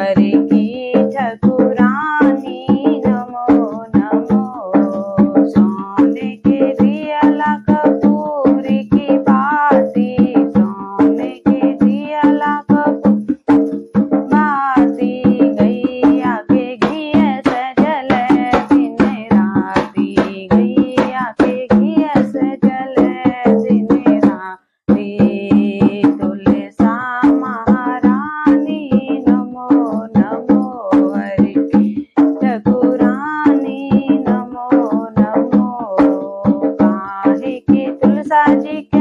Hari. jika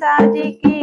साजिकी